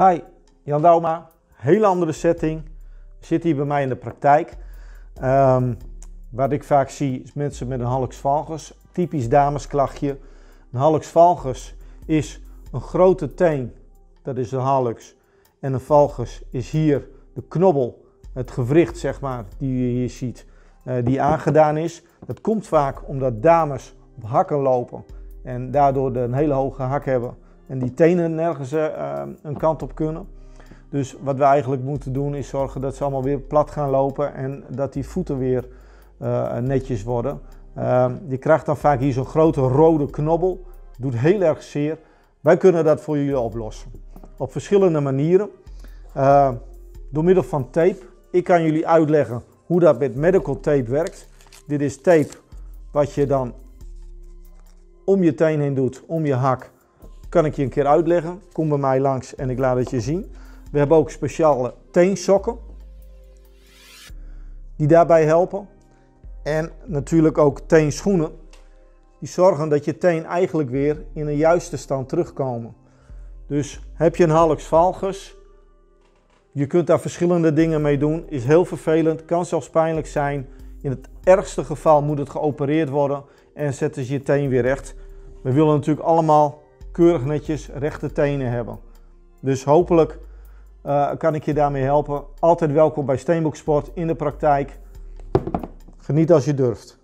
Hi, Jan Dauma. Hele andere setting. Zit hier bij mij in de praktijk. Um, wat ik vaak zie is mensen met een hallux valgus. Typisch damesklachtje. Een hallux valgus is een grote teen. Dat is de hallux. En een valgus is hier de knobbel, het gewricht zeg maar, die je hier ziet, uh, die aangedaan is. Dat komt vaak omdat dames op hakken lopen en daardoor een hele hoge hak hebben en die tenen nergens uh, een kant op kunnen. Dus wat we eigenlijk moeten doen is zorgen dat ze allemaal weer plat gaan lopen en dat die voeten weer uh, netjes worden. Uh, je krijgt dan vaak hier zo'n grote rode knobbel. Doet heel erg zeer. Wij kunnen dat voor jullie oplossen. Op verschillende manieren. Uh, door middel van tape. Ik kan jullie uitleggen hoe dat met medical tape werkt. Dit is tape wat je dan om je teen heen doet, om je hak kan ik je een keer uitleggen. Kom bij mij langs en ik laat het je zien. We hebben ook speciale teensokken die daarbij helpen. En natuurlijk ook teenschoenen. Die zorgen dat je teen eigenlijk weer in een juiste stand terugkomen. Dus heb je een hallux valgus, je kunt daar verschillende dingen mee doen. Is heel vervelend, kan zelfs pijnlijk zijn. In het ergste geval moet het geopereerd worden en zetten ze je teen weer recht. We willen natuurlijk allemaal keurig netjes rechte tenen hebben. Dus hopelijk uh, kan ik je daarmee helpen. Altijd welkom bij Steenboek Sport in de praktijk. Geniet als je durft.